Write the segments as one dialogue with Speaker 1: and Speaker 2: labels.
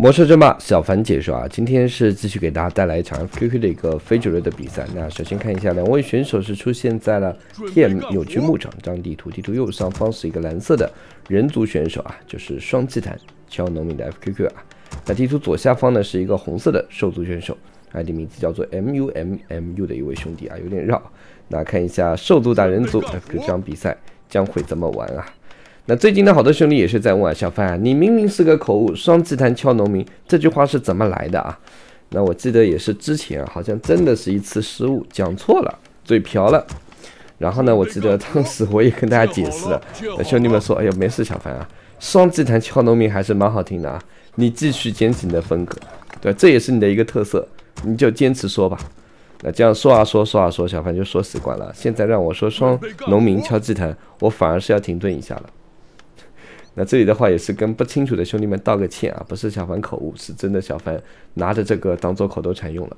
Speaker 1: 魔兽争霸小凡解说啊，今天是继续给大家带来一场 QQ 的一个非主流的比赛。那首先看一下，两位选手是出现在了 TM 扭曲牧场这张地图，地图右上方是一个蓝色的人族选手啊，就是双祭坛敲农民的 FQQ 啊。那地图左下方呢是一个红色的兽族选手，ID 名字叫做 MUMMU 的一位兄弟啊，有点绕。那看一下兽族打人族 FQ 这场比赛将会怎么玩啊？那最近的好多兄弟也是在问啊，小范啊，你明明是个口误，双祭坛敲农民这句话是怎么来的啊？那我记得也是之前啊，好像真的是一次失误，讲错了，嘴瓢了。然后呢，我记得当时我也跟大家解释了，兄弟们说，哎呀没事，小范啊，双祭坛敲农民还是蛮好听的啊，你继续坚持你的风格，对，这也是你的一个特色，你就坚持说吧。那这样说啊说说啊说，小范就说习惯了，现在让我说双农民敲祭坛，我反而是要停顿一下了。那这里的话也是跟不清楚的兄弟们道个歉啊，不是小凡口误，是真的小凡拿着这个当做口头禅用了。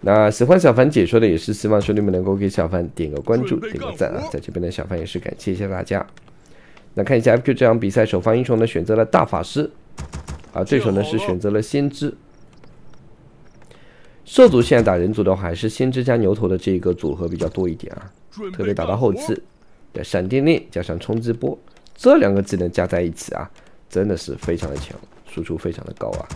Speaker 1: 那喜欢小凡解说的也是希望兄弟们能够给小凡点个关注，点个赞啊，在这边的小凡也是感谢一下大家。那看一下 FQ 这场比赛，首发英雄呢选择了大法师，啊，对手呢是选择了先知。兽族现在打人族的话，还是先知加牛头的这个组合比较多一点啊，特别打到后期，对闪电链加上冲击波。这两个技能加在一起啊，真的是非常的强，输出非常的高啊。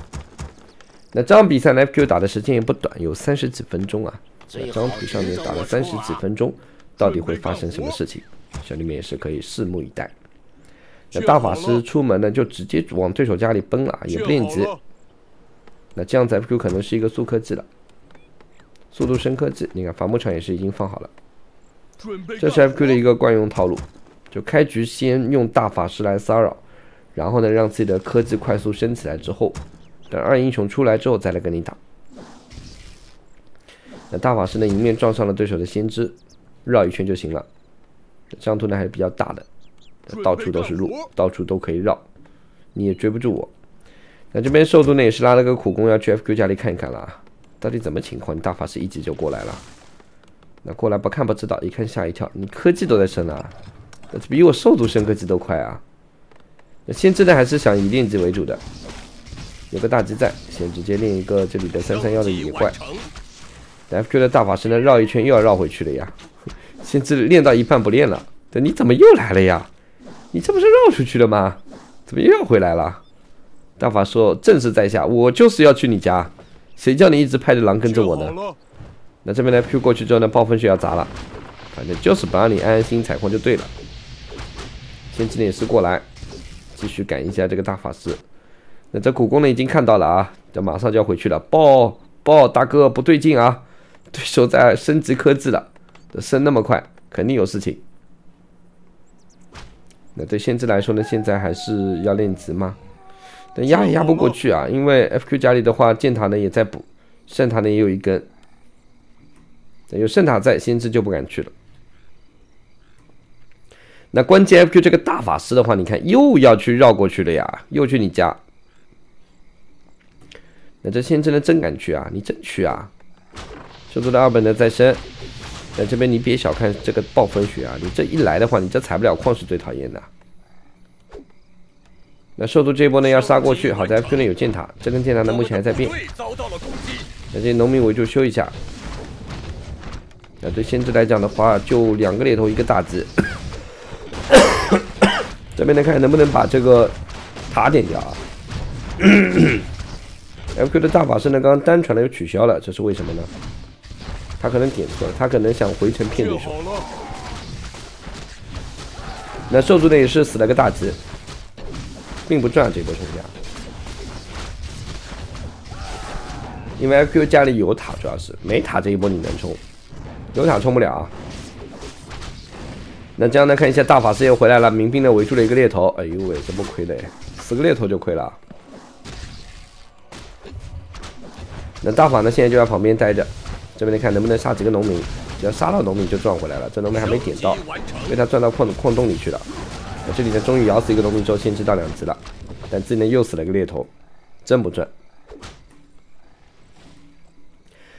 Speaker 1: 那这场比赛呢，FQ 打的时间也不短，有三十几分钟啊。这张图上面打了三十几分钟，到底会发生什么事情？兄弟们也是可以拭目以待。那大法师出门呢，就直接往对手家里奔了，也不练级。那这样子 FQ 可能是一个速科技了，速度升科技。你看伐木场也是已经放好了，这是 FQ 的一个惯用套路。就开局先用大法师来骚扰，然后呢让自己的科技快速升起来之后，等二英雄出来之后再来跟你打。那大法师呢迎面撞上了对手的先知，绕一圈就行了。这张图呢还是比较大的，到处都是路，到处都可以绕，你也追不住我。那这边兽族呢也是拉了个苦工要去 FQ 家里看一看了，到底怎么情况？你大法师一级就过来了，那过来不看不知道，一看吓一跳，你科技都在升了。这比我兽族升科技都快啊！那先知呢还是想以练级为主的，有个大鸡在，先直接练一个这里的三三幺的野怪。FQ 的大法师呢绕一圈又要绕回去了呀，先知练到一半不练了，等你怎么又来了呀？你这不是绕出去了吗？怎么又要回来了？大法说正是在下，我就是要去你家，谁叫你一直派着狼跟着我呢？那这边的 FQ 过去之后呢，暴风雪要砸了，反正就是不让你安安心心采矿就对了。先知也是过来，继续赶一下这个大法师。那这苦工呢已经看到了啊，这马上就要回去了。报报，大哥不对劲啊，对手在升级科技了，升那么快，肯定有事情。那对先知来说呢，现在还是要练级吗？但压也压不过去啊，因为 FQ 家里的话，箭塔呢也在补，圣塔呢也有一根，有圣塔在，先知就不敢去了。那关键 FQ 这个大法师的话，你看又要去绕过去了呀，又去你家。那这先知呢真敢去啊，你真去啊！兽族的二本呢再生，那这边你别小看这个暴风雪啊，你这一来的话，你这踩不了矿是最讨厌的。那兽族这一波呢要杀过去，好在 FQ 呢有箭塔，这根箭塔呢目前还在变。那这些农民围住修一下。那对先知来讲的话，就两个猎头一个大鸡。这边来看能不能把这个塔点掉啊？FQ 的大法师呢，刚刚单传的又取消了，这是为什么呢？他可能点错了，他可能想回城骗对手。那兽族呢也是死了个大吉，并不赚这波冲价，因为 FQ 家里有塔，主要是没塔这一波你能冲，有塔冲不了啊。那这样呢？看一下大法师又回来了，民兵呢围住了一个猎头。哎呦喂，这不亏的，死个猎头就亏了。那大法呢？现在就在旁边待着，这边呢看能不能杀几个农民？只要杀到农民就赚回来了。这农民还没点到，被他钻到矿矿洞里去了。这里呢，终于咬死一个农民之后，先知到两级了，但自己呢又死了一个猎头，真不赚。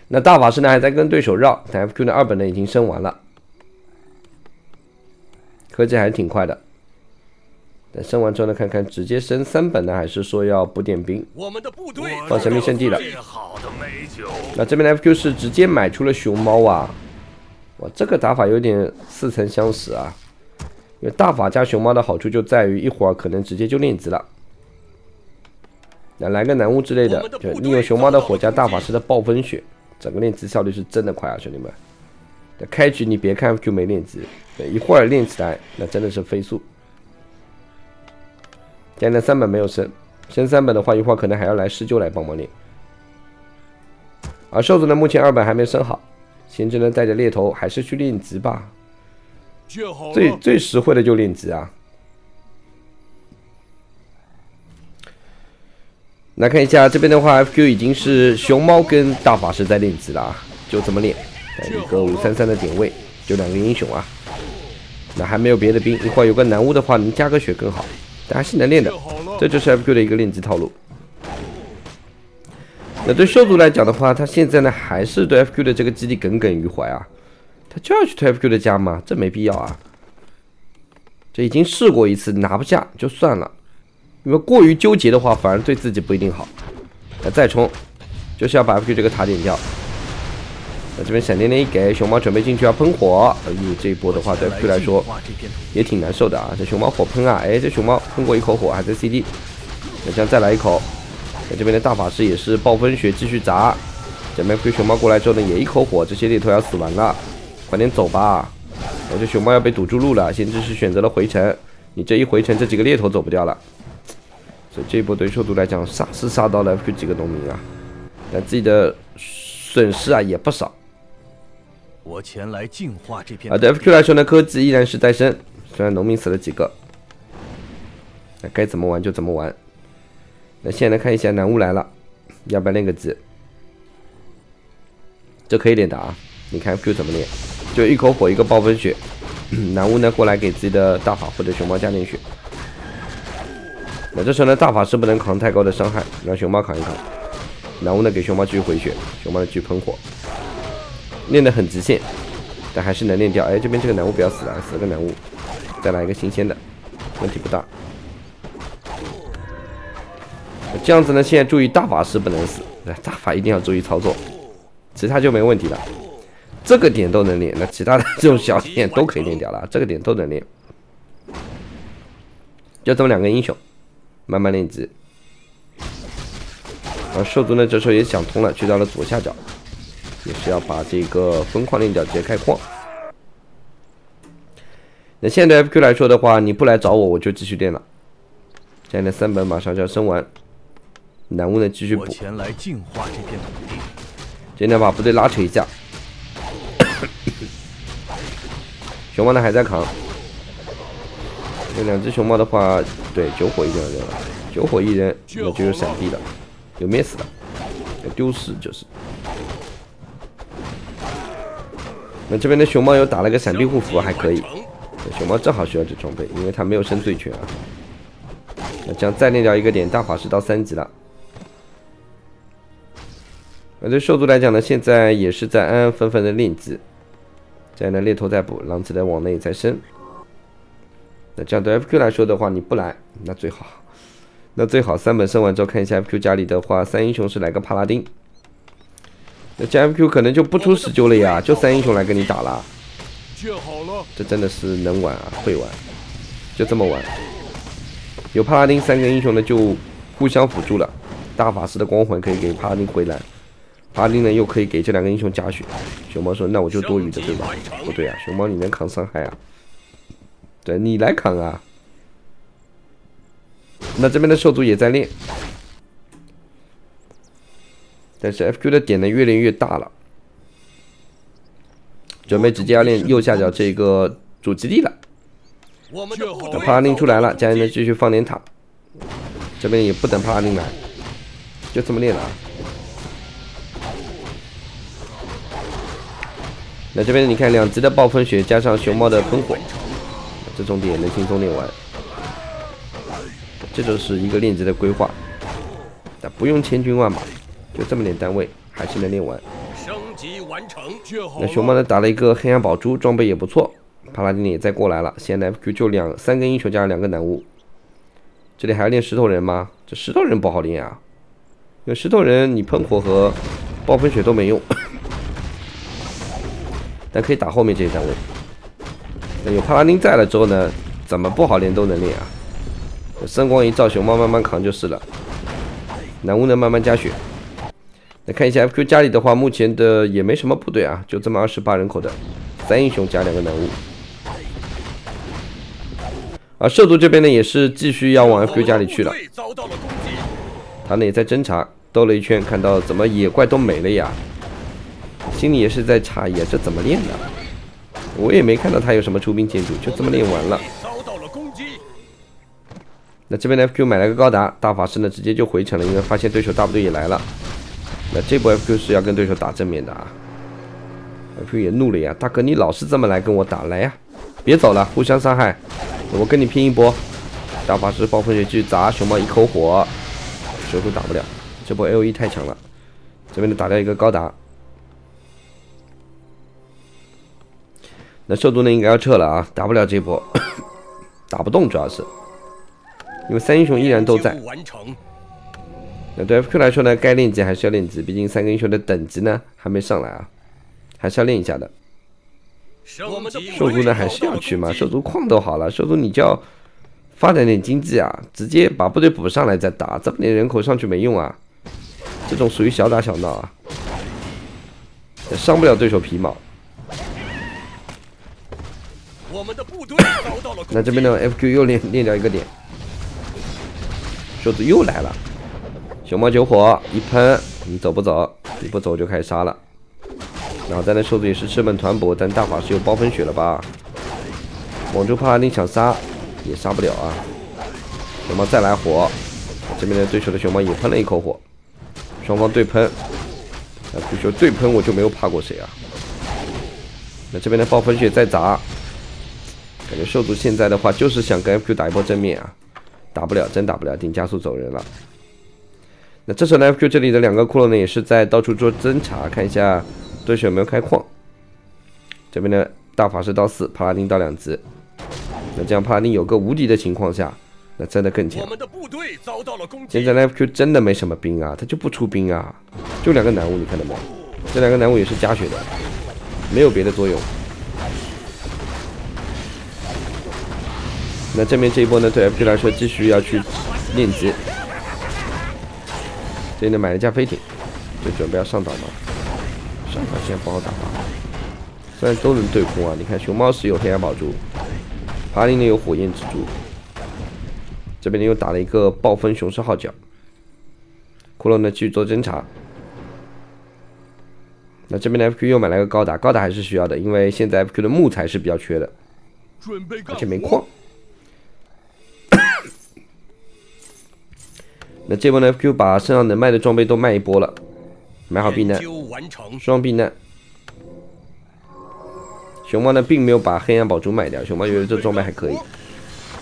Speaker 1: 那大法师呢还在跟对手绕，但 FQ 的二本呢已经升完了。科技还是挺快的，等升完之后呢，看看直接升三本呢，还是说要补点兵？
Speaker 2: 我们的部队
Speaker 1: 放神秘圣地了。那这边的 FQ 是直接买出了熊猫啊！哇，这个打法有点似曾相识啊！因为大法加熊猫的好处就在于一会儿可能直接就练级了。那来个南巫之类的，就利用熊猫的火加大法师的暴风雪，整个练级效率是真的快啊，兄弟们！开局你别看 FQ 没练级，一会儿练起来那真的是飞速。现在三本没有升，升三本的话，一会儿可能还要来施救来帮忙练。而瘦子呢，目前二本还没升好，先知呢带着猎头还是去练级吧，最最实惠的就练级啊。来看一下这边的话，FQ 已经是熊猫跟大法师在练级了啊，就这么练，一个五三三的点位，就两个英雄啊，那还没有别的兵，一会儿有个男巫的话，能加个血更好。还是能练的，这就是 FQ 的一个练级套路。那对兽族来讲的话，他现在呢还是对 FQ 的这个基地耿耿于怀啊，他就要去推 FQ 的家吗？这没必要啊。这已经试过一次拿不下就算了，因为过于纠结的话反而对自己不一定好。那再冲，就是要把 FQ 这个塔点掉。那这边闪电电一给，熊猫准备进去要喷火。哎呦，这一波的话对 FQ 来说也挺难受的啊！这熊猫火喷啊，哎，这熊猫喷过一口火，还在 CD。那这样再来一口。那这边的大法师也是暴风雪继续砸。这边 FQ 熊猫过来之后呢，也一口火，这些猎头要死完了，快点走吧！我这熊猫要被堵住路了，先知是选择了回城。你这一回城，这几个猎头走不掉了。所以这一波对兽族来讲，杀是杀到了 FQ 几个农民啊，但自己的损失啊也不少。
Speaker 2: 我前来净化这片。
Speaker 1: 啊，对 FQ 来说呢，科技依然是在升，虽然农民死了几个，那该怎么玩就怎么玩。那现在看一下南巫来了，要不要练个级？这可以练的啊，你看 FQ 怎么练？就一口火，一个暴风雪。南巫呢过来给自己的大法或者熊猫加点血。那这时候呢，大法师不能扛太高的伤害，让熊猫扛一扛。南巫呢给熊猫继续回血，熊猫呢继续喷火。练得很极限，但还是能练掉。哎，这边这个男巫不要死了，死了个男巫，再来一个新鲜的，问题不大。这样子呢，现在注意大法师不能死，来大法一定要注意操作，其他就没问题了。这个点都能练，那其他的这种小点都可以练掉了，这个点都能练。就这么两个英雄，慢慢练级。而兽族呢，这时候也想通了，去到了左下角。也是要把这个分矿链角，直接开矿。那现在 FQ 来说的话，你不来找我，我就继续练了。现在三本马上就要升完，南巫呢继续补。
Speaker 2: 前来净化这片土地。
Speaker 1: 今天把部队拉扯一下。熊猫呢还在扛。这两只熊猫的话，对九火一定要扔了，九火一扔那就有闪避了，有灭死的，丢失就是。那这边的熊猫又打了个闪避护符，还可以。熊猫正好需要这装备，因为它没有升醉拳啊。那这样再练掉一个点，大法师到三级了。那对兽族来讲呢，现在也是在安安分分的练级。这样呢，猎头在补，狼子在往内在升。那这样对 FQ 来说的话，你不来那最好。那最好三本升完之后，看一下 FQ 家里的话，三英雄是来个帕拉丁。那 JFQ 可能就不出十九了呀，就三英雄来跟你打了。这真的是能玩啊，会玩，就这么玩。有帕拉丁三个英雄呢，就互相辅助了。大法师的光环可以给帕拉丁回蓝，帕拉丁呢又可以给这两个英雄加血。熊猫说：“那我就多余的对吧？”不对啊，熊猫你能扛伤害啊？对你来扛啊。那这边的兽族也在练。但是 FQ 的点呢越练越大了，准备直接要练右下角这个主基地了。等帕拉丁出来了，家人们继续放点塔。这边也不等帕拉丁来，就这么练了。那这边你看，两级的暴风雪加上熊猫的喷火，这种点能轻松练完。这就是一个练级的规划，但不用千军万马。就这么点单位，还是能练完。升级完成。那熊猫呢？打了一个黑暗宝珠，装备也不错。帕拉丁也再过来了。现在 FQ 就两三个英雄加上两个男巫，这里还要练石头人吗？这石头人不好练啊，因为石头人你喷火和暴风雪都没用，但可以打后面这些单位。那有帕拉丁在了之后呢，怎么不好练都能练啊。圣光一照，熊猫慢慢扛就是了。男巫呢慢慢加血。来看一下 FQ 家里的话，目前的也没什么部队啊，就这么二十八人口的三英雄加两个男巫。啊兽族这边呢，也是继续要往 FQ 家里去了。他呢也在侦查，兜了一圈，看到怎么野怪都没了呀，心里也是在诧异，这怎么练的？我也没看到他有什么出兵建筑，就这么练完了。那这边的 FQ 买了个高达大法师呢，直接就回城了，因为发现对手大部队也来了。那这波 FQ 是要跟对手打正面的啊！FQ 也怒了呀，大哥你老是这么来跟我打，来呀，别走了，互相伤害，我跟你拼一波！大法师暴风雪继续砸，熊猫一口火，守住打不了，这波 L E 太强了。这边的打掉一个高达，那兽族呢应该要撤了啊，打不了这波，打不动主要是。因为三英雄依然都在。那对 FQ 来说呢，该练级还是要练级，毕竟三个英雄的等级呢还没上来啊，还是要练一下的。兽族呢还是要去嘛，兽族矿都好了，兽族你就要发展点经济啊，直接把部队补上来再打，这么点人口上去没用啊，这种属于小打小闹啊，也伤不了对手皮毛我们的部队。那这边呢，FQ 又练练掉一个点。兽子又来了，熊猫九火一喷，你走不走？你不走就开始杀了。然后在那兽子也是赤本团补，但大法师有暴风雪了吧？网珠帕拉丁想杀也杀不了啊！熊猫再来火，这边的对手的熊猫也喷了一口火，双方对喷。那对手对喷我就没有怕过谁啊？那这边的暴风雪再砸，感觉兽族现在的话就是想跟 FQ 打一波正面啊。打不了，真打不了，顶加速走人了。那这时候呢，FQ 这里的两个骷髅呢，也是在到处做侦查，看一下对手有没有开矿。这边的大法师到四，帕拉丁到两级。那这样帕拉丁有个无敌的情况下，那真的更强。现在 FQ 真的没什么兵啊，他就不出兵啊，就两个男巫，你看到没？这两个男巫也是加血的，没有别的作用。那这边这一波呢，对 FQ 来说继续要去练级。这里呢买了架飞艇，就准备要上岛嘛。上岛现在不好打吧，虽然都能对空啊。你看熊猫是有黑暗宝珠，爬林呢有火焰蜘蛛，这边呢又打了一个暴风雄狮号角。骷髅呢继续做侦查。那这边的 FQ 又买了个高达，高达还是需要的，因为现在 FQ 的木材是比较缺的，而且没矿。那这波呢？FQ 把身上能卖的装备都卖一波了，买好避难，双避难。熊猫呢，并没有把黑暗宝珠卖掉，熊猫觉得这装备还可以，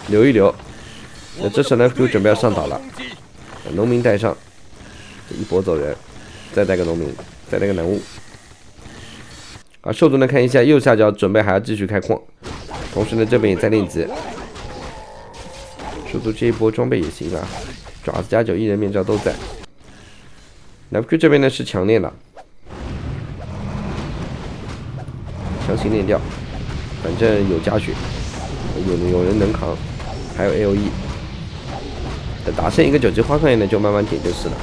Speaker 1: 留一留。那这时呢，FQ 准备要上岛了，农民带上，一波走人，再带个农民，再带个男巫。啊，兽族呢，看一下右下角，准备还要继续开矿，同时呢，这边也在练级。兽族这一波装备也行啊。爪子加九，一人面罩都在。FQ 这边呢是强练了，强行练掉，反正有加血，有有人能扛，还有 AOE。等打剩一个九级花矿岩呢，就慢慢点就是了。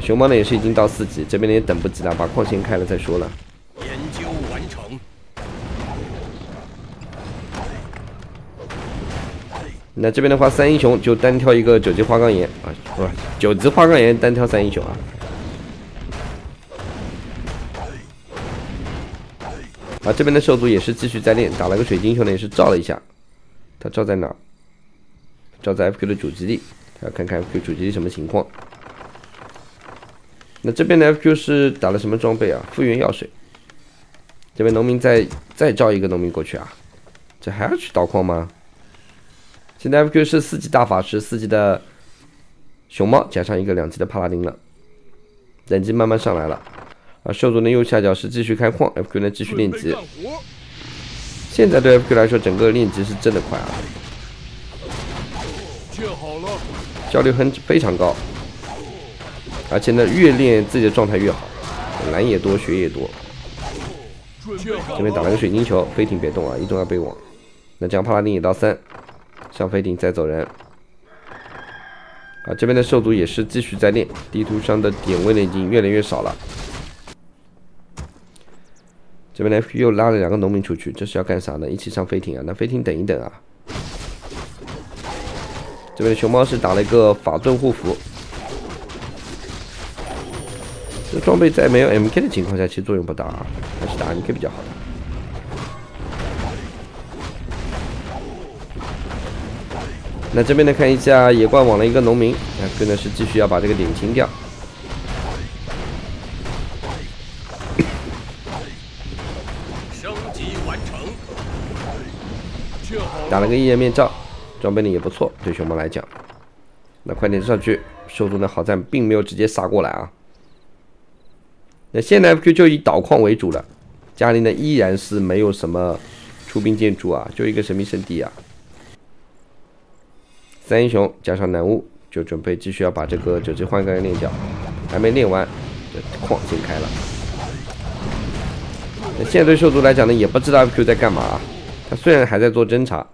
Speaker 1: 熊猫呢也是已经到四级，这边呢也等不及了，把矿先开了再说了。那这边的话，三英雄就单挑一个九级花岗岩啊，不是九级花岗岩单挑三英雄啊。啊，这边的兽族也是继续在练，打了个水晶球呢，也是照了一下。他照在哪？照在 FQ 的主基地，要看看 FQ 主基地什么情况。那这边的 FQ 是打了什么装备啊？复原药水。这边农民再再照一个农民过去啊？这还要去倒矿吗？现在 FQ 是四级大法师，四级的熊猫加上一个两级的帕拉丁了，等级慢慢上来了。啊，兽族的右下角是继续开矿，FQ 呢继续练级。现在对 FQ 来说，整个练级是真的快啊。效率很非常高，而且呢，越练自己的状态越好，蓝也多，血也多。这边打了个水晶球，飞艇别动啊，一动要被网。那这样帕拉丁也到三，上飞艇再走人。啊，这边的兽族也是继续在练，地图上的点位呢已经越来越少了。这边呢又拉了两个农民出去，这是要干啥呢？一起上飞艇啊？那飞艇等一等啊。这边的熊猫是打了一个法盾护符，这装备在没有 MK 的情况下其实作用不大，啊，还是打 MK 比较好那这边呢，看一下野怪网了一个农民，那跟的是继续要把这个点清掉。
Speaker 2: 升级完成，
Speaker 1: 打了个异页面罩，装备呢也不错，对熊猫来讲。那快点上去，兽族呢好在并没有直接杀过来啊。那现在 FQ 就以导矿为主了，家里呢依然是没有什么出兵建筑啊，就一个神秘圣地啊。三英雄加上南巫，就准备继续要把这个九级换杆练掉，还没练完，这矿先开了。那现在对兽族来讲呢，也不知道 FQ 在干嘛。他虽然还在做侦查，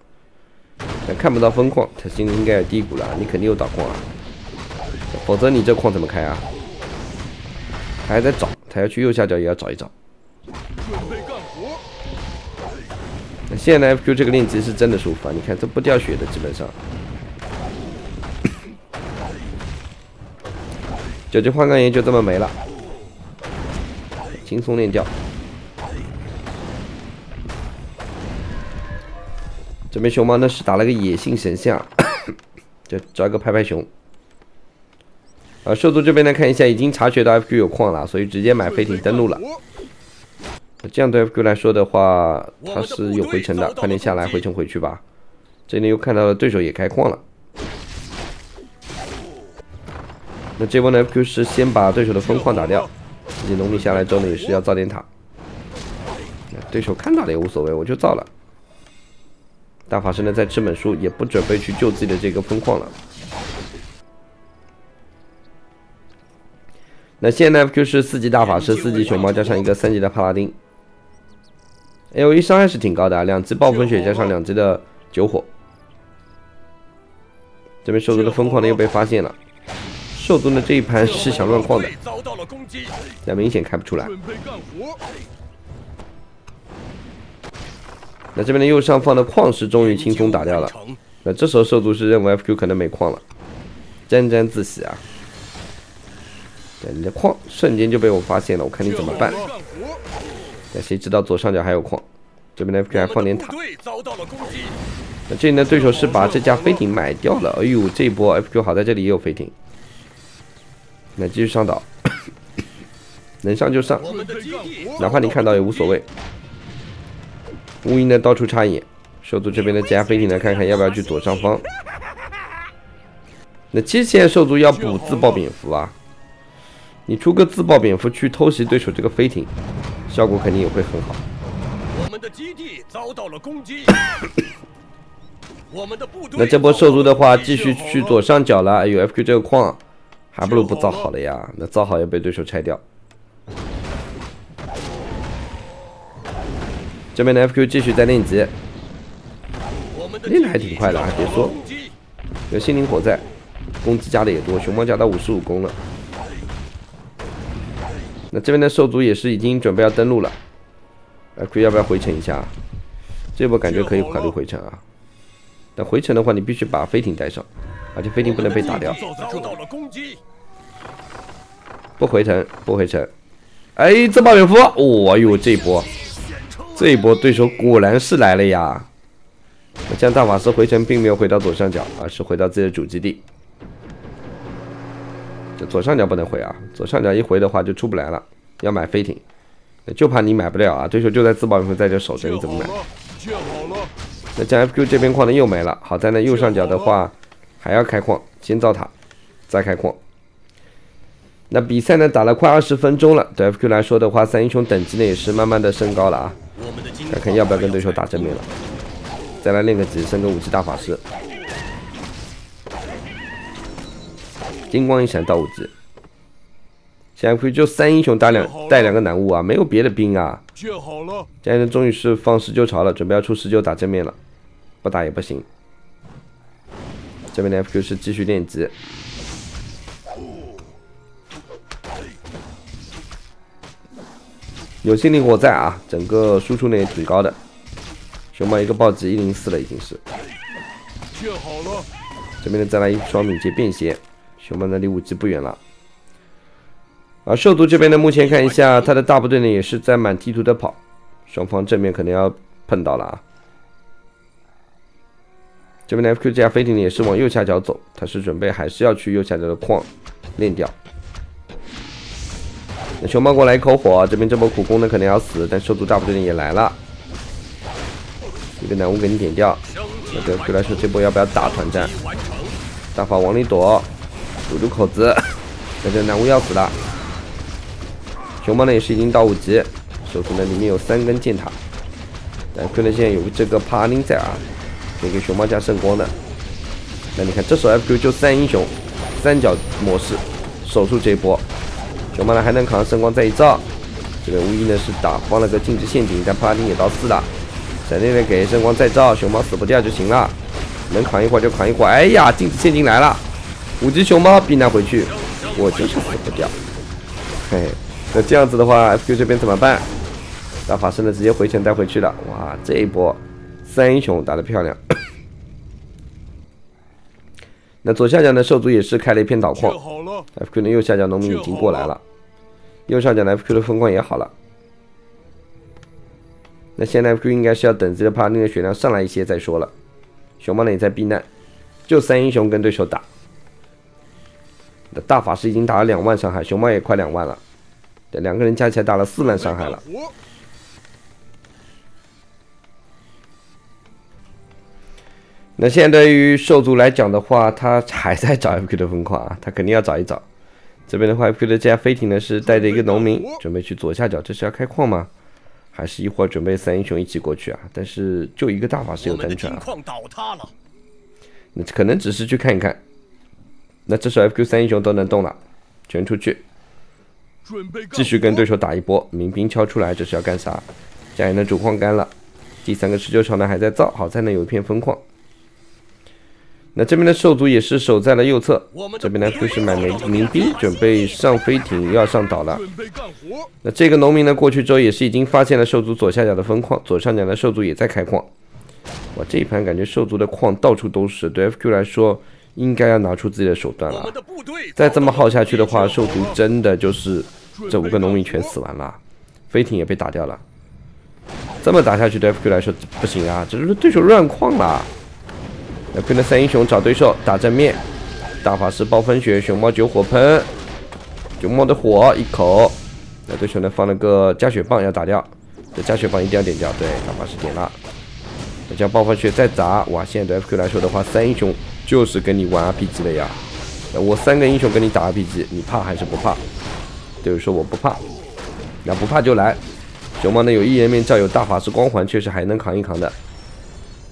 Speaker 1: 但看不到分矿，他心里应该有低谷了：你肯定有导矿啊，否则你这矿怎么开啊？他还在找，他要去右下角也要找一找。
Speaker 2: 准备干活。
Speaker 1: 那现在 FQ 这个练级是真的舒服啊！你看这不掉血的，基本上。九级换钢岩就这么没了，轻松练掉。这边熊猫呢是打了个野性神像，就找一个拍拍熊。啊，兽族这边呢看一下，已经察觉到 FQ 有矿了，所以直接买飞艇登陆了。这样对 FQ 来说的话，他是有回城的，快点下来回城回去吧。这里又看到了对手也开矿了。那这波呢，FQ 是先把对手的分矿打掉，自己农民下来之后呢，也是要造点塔。对手看到了也无所谓，我就造了。大法师呢在吃本书，也不准备去救自己的这个分矿了。那现在 FQ 是四级大法师、四级熊猫加上一个三级的帕拉丁，AOE 伤害是挺高的，两级暴风雪加上两级的酒火。这边兽族的分矿呢又被发现了。兽族的这一盘是想乱矿的，但明显开不出来。那这边的右上方的矿石终于轻松打掉了。那这时候兽族是认为 FQ 可能没矿了，沾沾自喜啊！你的矿瞬间就被我发现了，我看你怎么办。那谁知道左上角还有矿？这边的 FQ 还放点塔。那这里呢，对手是把这架飞艇买掉了。哎呦，这一波 FQ 好在这里也有飞艇。那继续上岛，能上就上，哪怕你看到也无所谓。乌鹰呢到处插眼，兽族这边的加飞艇呢，看看要不要去左上方。那其实现在兽族要补自爆蝙蝠啊，你出个自爆蝙蝠去偷袭对手这个飞艇，效果肯定也会很好。
Speaker 2: 我们的基地遭到了攻击。我们的部队。
Speaker 1: 那这波兽族的话，继续去左上角了。有，FQ 这个矿。还不如不造好了呀，那造好要被对手拆掉。这边的 FQ 继续在练级，练的还挺快的啊，别说，有心灵火在，攻击加的也多，熊猫加到五十五攻了。那这边的兽族也是已经准备要登陆了，FQ 要不要回城一下？这波感觉可以考虑回城啊，但回城的话，你必须把飞艇带上。而且飞艇不能被打掉。不回城，不回城。哎，自爆蝙蝠！哦呦，这一波，这一波对手果然是来了呀！将大法师回城，并没有回到左上角，而是回到自己的主基地。这左上角不能回啊！左上角一回的话就出不来了。要买飞艇，就怕你买不了啊！对手就在自爆蝙蝠在这守着，你怎么买？那将 FQ 这边矿呢又没了。好在呢右上角的话。还要开矿，先造塔，再开矿。那比赛呢打了快二十分钟了，对 FQ 来说的话，三英雄等级呢也是慢慢的升高了啊。看看要不要跟对手打正面了，再来练个级，升个五级大法师。金光一闪到五级。现在可以就三英雄打两带两个男巫啊，没有别的兵啊。
Speaker 2: 建好了。
Speaker 1: 现在终于是放十九潮了，准备要出十九打正面了，不打也不行。这边的 FQ 是继续练级。有心灵火在啊，整个输出呢也挺高的。熊猫一个暴击一零四了，已经是。
Speaker 2: 建好了。
Speaker 1: 这边呢再来一双敏捷便携，熊猫的离五级不远了。而兽族这边呢，目前看一下他的大部队呢也是在满地图的跑，双方正面可能要碰到了啊。这边的 FQ 加飞艇也是往右下角走，他是准备还是要去右下角的矿练掉。那熊猫过来一口火，这边这波苦攻呢可能要死，但兽族大部队呢也来了，一个男巫给你点掉。那对 FQ 来说这波要不要打团战？大法往里躲，堵住口子，那这男巫要死了。熊猫呢也是已经到五级，兽族呢里面有三根箭塔，但可能现在有这个帕林在啊，可以给熊猫加圣光的。那你看这手 FQ 就三英雄，三角模式守住这一波，熊猫呢还能扛圣光再一造，这边无疑呢是打放了个禁止陷阱，但帕拉丁也到四了，闪电呢给圣光再造，熊猫死不掉就行了，能扛一会儿就扛一会儿。哎呀，禁止陷阱来了，五级熊猫避难回去，我就是死不掉，嘿。那这样子的话，FQ 这边怎么办？大法师呢，直接回城带回去了。哇，这一波三英雄打得漂亮。那左下角的兽族也是开了一片岛矿，FQ 的右下角农民已经过来了，右上角的 FQ 的风光也好了。那现在 FQ 应该是要等这个帕那个血量上来一些再说了。熊猫呢也在避难，就三英雄跟对手打。那大法师已经打了两万伤害，熊猫也快两万了。两个人加起来打了四万伤害了。那现在对于兽族来讲的话，他还在找 FQ 的分矿啊，他肯定要找一找。这边的话，FQ 的这架飞艇呢是带着一个农民，准备去左下角，这是要开矿吗？还是一会儿准备三英雄一起过去啊？但是就一个大法师有单传啊。那可能只是去看一看。那这时候 FQ 三英雄都能动了，全出去。继续跟对手打一波，民兵敲出来，这是要干啥？家人的主矿干了，第三个持久场呢还在造，好在呢有一片分矿。那这边的兽族也是守在了右侧，这边呢就是买民民兵，准备上飞艇要上岛了。那这个农民呢过去之后也是已经发现了兽族左下角的分矿，左上角的兽族也在开矿。哇，这一盘感觉兽族的矿到处都是，对 FQ 来说应该要拿出自己的手段了。再这么耗下去的话，兽族真的就是。这五个农民全死完了，飞艇也被打掉了。这么打下去对 FQ 来说不行啊，这是对手乱矿了。FQ 的三英雄找对手打正面，大法师暴风雪，熊猫九火喷，熊猫的火一口。那对手呢放了个加血棒要打掉，这加血棒一定要点掉。对，大法师点了。那将暴风雪再砸，哇！现在对 FQ 来说的话，三英雄就是跟你玩 RPG 的呀。我三个英雄跟你打 RPG，你怕还是不怕？就是说我不怕，那不怕就来。熊猫呢有一人面罩，有大法师光环，确实还能扛一扛的。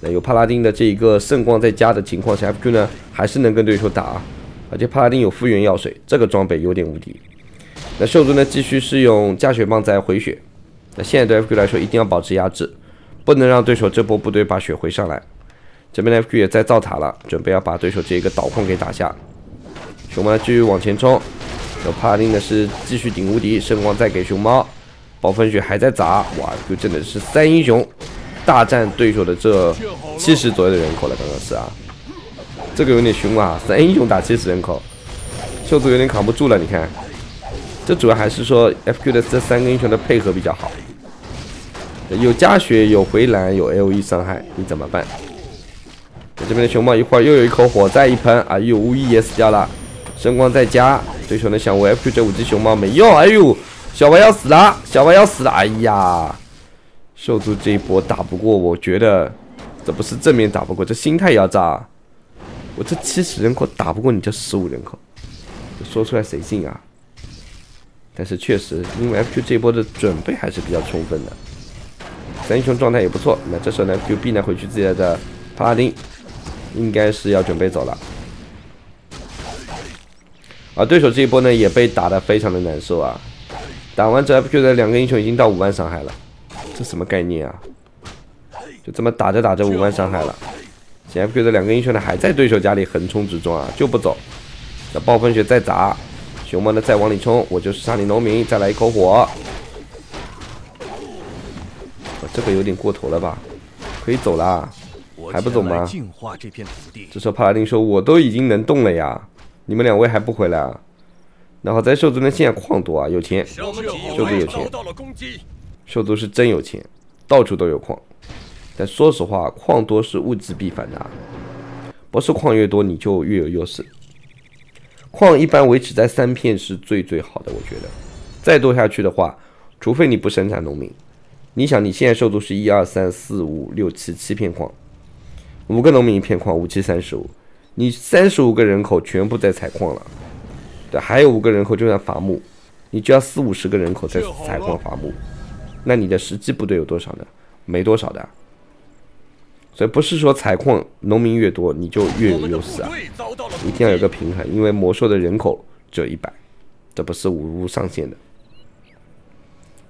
Speaker 1: 那有帕拉丁的这一个圣光在加的情况下，FQ 呢还是能跟对手打。而且帕拉丁有复原药水，这个装备有点无敌。那秀珠呢继续是用加血棒在回血。那现在对 FQ 来说一定要保持压制，不能让对手这波部队把血回上来。这边的 FQ 也在造塔了，准备要把对手这个导控给打下。熊猫继续往前冲。有帕拉丁的是继续顶无敌，圣光再给熊猫，暴风雪还在砸，哇，就真的是三英雄大战对手的这七十左右的人口了，刚刚是啊，这个有点凶啊，三英雄打七十人口，秀子有点扛不住了，你看，这主要还是说 FQ 的这三个英雄的配合比较好，有加血，有回蓝，有 LE 伤害，你怎么办？这边的熊猫一会儿又有一口火再一喷，哎呦，无疑也死掉了。圣光再加，对手呢想我 FQ 这五只熊猫没用，哎呦，小白要死了，小白要死了，哎呀，兽族这一波打不过，我觉得这不是正面打不过，这心态要炸。我这七十人口打不过你这十五人口，说出来谁信啊？但是确实，因为 FQ 这一波的准备还是比较充分的，三英雄状态也不错。那这时候呢，FQ 必呢回去自己的帕拉丁，应该是要准备走了。而对手这一波呢，也被打得非常的难受啊！打完这 FQ 的两个英雄已经到五万伤害了，这什么概念啊？就这么打着打着五万伤害了，现 FQ 的两个英雄呢还在对手家里横冲直撞啊，就不走。那暴风雪再砸，熊猫呢再往里冲，我就是沙里农民，再来一口火。这个有点过头了吧？可以走了，还不走吗？这时候帕拉丁说：“我都已经能动了呀。”你们两位还不回来啊？然后在兽族呢，现在矿多啊，有钱，兽族有钱，兽族是真有钱，到处都有矿。但说实话，矿多是物极必反的，不是矿越多你就越有优势。矿一般维持在三片是最最好的，我觉得。再多下去的话，除非你不生产农民。你想，你现在兽族是一二三四五六七七片矿，五个农民一片矿，五七三十五。你三十五个人口全部在采矿了，对，还有五个人口就在伐木，你就要四五十个人口在采矿伐木，那你的实际部队有多少呢？没多少的，所以不是说采矿农民越多你就越有优势啊，一定要有个平衡，因为魔兽的人口只有一百，这不是无上限的。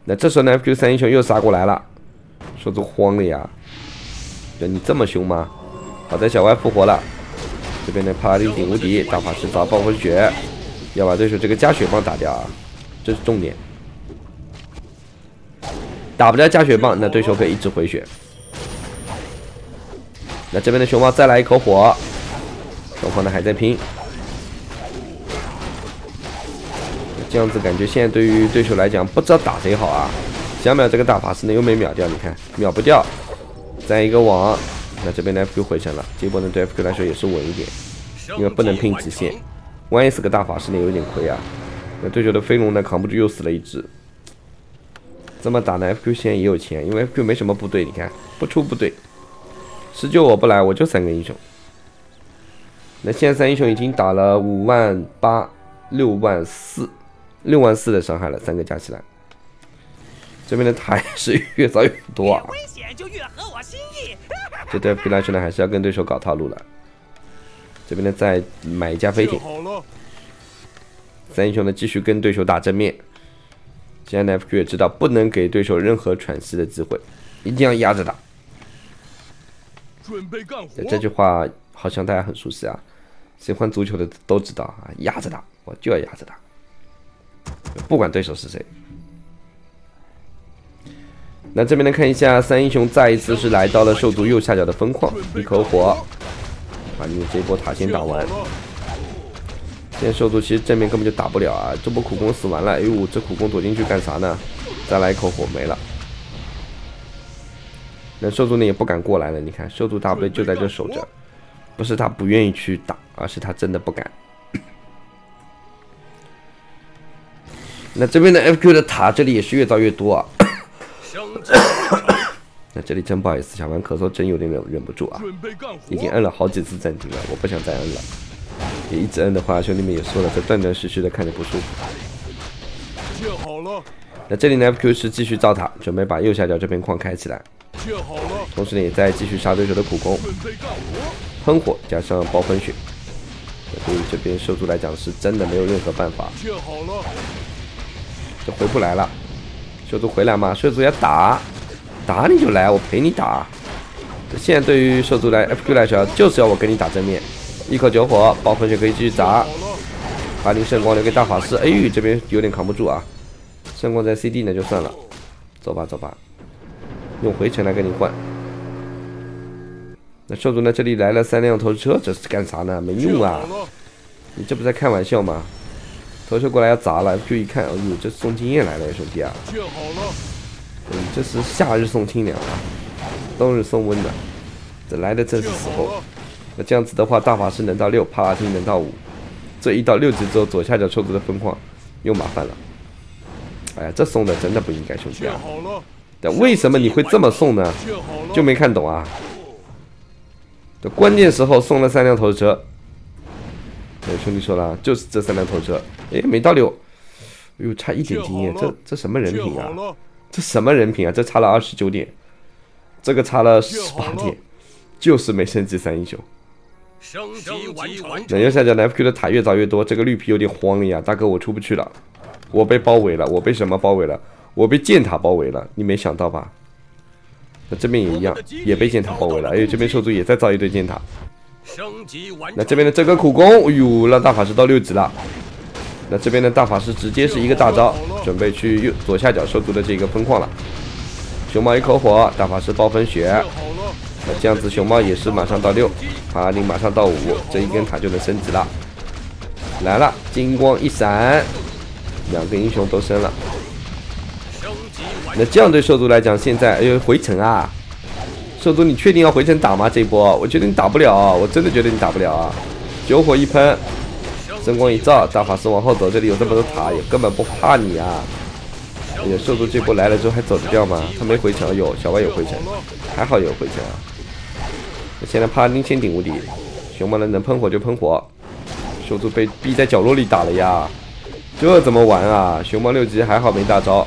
Speaker 1: 那这时候呢，FQ 三英雄又杀过来了，说都慌了呀，对你这么凶吗？好在小歪复活了。这边的帕拉丁顶无敌，大法师砸暴风雪，要把对手这个加血棒打掉啊，这是重点。打不掉加血棒，那对手可以一直回血。那这边的熊猫再来一口火，双方呢还在拼。这样子感觉现在对于对手来讲，不知道打谁好啊。想秒这个大法师呢又没秒掉，你看秒不掉，再一个网。那这边的 FQ 回城了，这波呢对 FQ 来说也是稳一点，因为不能拼极限，万一死个大法师呢有点亏啊。那对手的飞龙呢扛不住又死了一只，这么打呢 FQ 现在也有钱，因为 FQ 没什么部队，你看不出部队，十九我不来我就三个英雄。那现在三英雄已经打了五万八、六万四、六万四的伤害了，三个加起来，这边的塔也是越造越多啊。这对 F 来说呢，还是要跟对手搞套路了。这边呢，再买一架飞艇。三英雄呢，继续跟对手打正面。现在 FQ 也知道，不能给对手任何喘息的机会，一定要压着打。
Speaker 2: 准备干活。
Speaker 1: 这句话好像大家很熟悉啊，喜欢足球的都知道啊，压着打，我就要压着打，不管对手是谁。那这边来看一下，三英雄再一次是来到了兽族右下角的分矿，一口火，把你们这波塔先打完。现在兽族其实正面根本就打不了啊，这波苦工死完了，哎呦，这苦工躲进去干啥呢？再来一口火没了。那兽族呢也不敢过来了，你看兽族大部队就在这守着，不是他不愿意去打，而是他真的不敢。那这边的 FQ 的塔这里也是越造越多啊。那这里真不好意思，小凡咳嗽真有点忍忍不住啊，已经摁了好几次暂停了，我不想再摁了。也一直摁的话，兄弟们也说了，这断断续续的看着不舒服。建好了。那这里呢，FQ 是继续造塔，准备把右下角这边矿开起来。建好了。同时呢，也在继续杀对手的苦工。喷火加上暴风雪，对于这边兽族来讲是真的没有任何办法。建好了。这回不来了。兽族回来嘛？兽族要打，打你就来，我陪你打。现在对于兽族来 FQ 来说，就是要我跟你打正面，一口九火，暴风雪可以继续砸。把灵圣光留给大法师，哎呦，这边有点扛不住啊。圣光在 CD 那就算了，走吧走吧，用回城来跟你换。那兽族呢？这里来了三辆投石车，这是干啥呢？没用啊！你这不在开玩笑吗？投射过来要砸了，就一看，哎呦，这送经验来了，兄弟啊！嗯，这是夏日送清凉啊，冬日送温暖，这来的正是时候。那这样子的话，大法师能到六，帕拉丁能到五，这一到六级之后，左下角抽出的分矿又麻烦了。哎呀，这送的真的不应该，兄弟啊！但为什么你会这么送呢？就没看懂啊。这关键时候送了三辆头车。对。兄弟说了，就是这三辆头车，哎，没到六，哎呦，差一点经验，这这什么人品啊？这什么人品啊？这差了二十九点，这个差了十八点，就是没升级三英雄，
Speaker 2: 升级完成。
Speaker 1: 那右下角 FQ 的塔越造越多，这个绿皮有点慌了呀，大哥我出不去了，我被包围了，我被什么包围了？我被箭塔包围了，你没想到吧？那这边也一样，也被箭塔包围了。哎，这边兽族也在造一堆箭塔。
Speaker 2: 升级完成。
Speaker 1: 那这边的这个苦攻，哎呦，让大法师到六级了。那这边的大法师直接是一个大招，准备去右左下角兽族的这个分矿了。熊猫一口火，大法师暴风雪。这样子熊猫也是马上到六，帕拉丁马上到五，这一根塔就能升级了。来了，金光一闪，两个英雄都升了。那这样对兽族来讲，现在哎呦回城啊！兽族，你确定要回城打吗？这一波，我觉得你打不了，我真的觉得你打不了啊！九火一喷，灯光一照，大法师往后走，这里有这么多塔，也根本不怕你啊！哎呀，兽族这波来了之后还走得掉吗？他没回城，有小歪有回城，还好有回城啊！现在帕拉丁先顶无敌，熊猫人能喷火就喷火，兽族被逼在角落里打了呀！这怎么玩啊？熊猫六级还好没大招。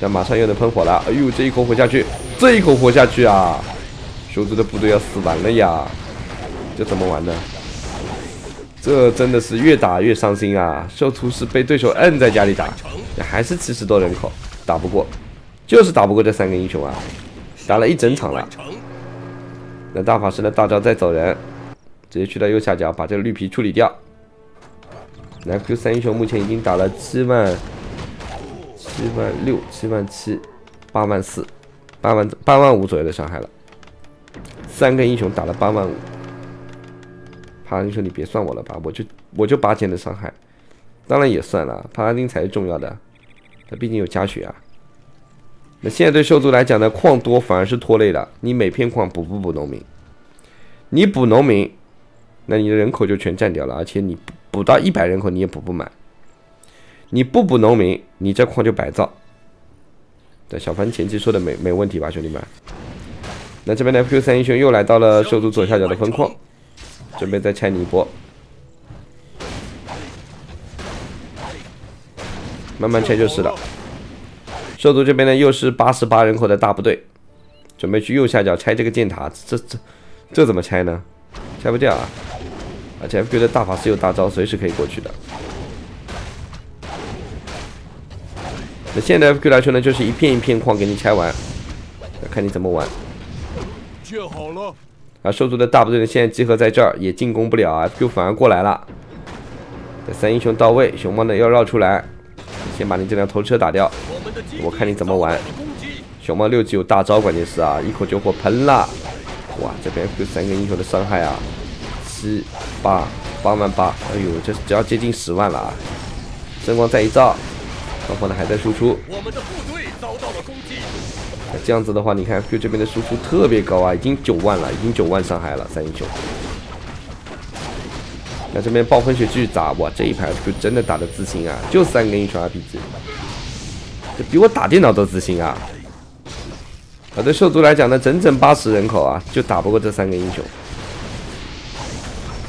Speaker 1: 但马上又能喷火了！哎呦，这一口活下去，这一口活下去啊！兽族的部队要死完了呀！这怎么玩呢？这真的是越打越伤心啊！兽族是被对手摁在家里打，还是七十多人口，打不过，就是打不过这三个英雄啊！打了一整场了。那大法师的大招再走人，直接去到右下角把这个绿皮处理掉。那 Q 三英雄目前已经打了七万。七万六、七万七、八万四、八万八万五左右的伤害了，三个英雄打了八万五。帕拉丁说：“你别算我了吧，我就我就八千的伤害，当然也算了。帕拉丁才是重要的，他毕竟有加血啊。那现在对兽族来讲呢，矿多反而是拖累了。你每片矿补不补农民？你补农民，那你的人口就全占掉了，而且你补到一百人口你也补不满。”你不补农民，你这矿就白造。对，小凡前期说的没没问题吧，兄弟们？那这边的 FQ 三英雄又来到了兽族左下角的分矿，准备再拆你一波。慢慢拆就是了。兽族这边呢又是八十八人口的大部队，准备去右下角拆这个箭塔。这这这怎么拆呢？拆不掉啊！而且 FQ 的大法师有大招，随时可以过去的。那现在 FQ 来说呢，就是一片一片矿给你拆完，看你怎么玩。
Speaker 2: 建好了。
Speaker 1: 啊，兽族的大部队呢，现在集合在这儿，也进攻不了，FQ 反而过来了。这三英雄到位，熊猫呢要绕出来，先把你这辆头车打掉。我看你怎么玩。熊猫六级有大招，关键是啊，一口就火喷了。哇，这边三个英雄的伤害啊，七八八万八，哎呦，这只要接近十万了啊！灯光再一照。双方呢，还在输出。那这样子的话，你看 Q 这边的输出特别高啊，已经九万了，已经九万伤害了，三英雄。那这边暴风雪继续砸，哇，这一排就真的打的自信啊，就三个英雄 RPG，这比我打电脑都自信啊。啊，对兽族来讲呢，整整八十人口啊，就打不过这三个英雄。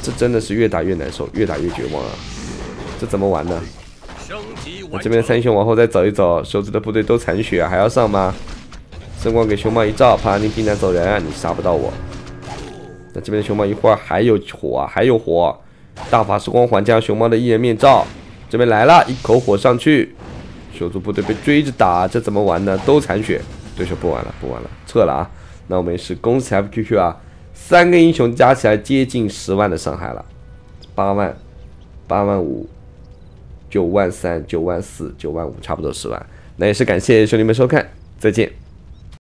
Speaker 1: 这真的是越打越难受，越打越绝望啊！这怎么玩呢？我这边三雄往后再走一走，手族的部队都残血，还要上吗？圣光给熊猫一照，帕拉丁兵难走人，你杀不到我。那这边的熊猫一会儿还有火，啊还有火，大法师光环加熊猫的一人面罩，这边来了一口火上去，手足部队被追着打，这怎么玩呢？都残血，对手不玩了，不玩了，撤了啊！那我们是恭喜 FQQ 啊，三个英雄加起来接近十万的伤害了，八万，八万五。九万三、九万四、九万五，差不多十万。那也是感谢兄弟们收看，再见。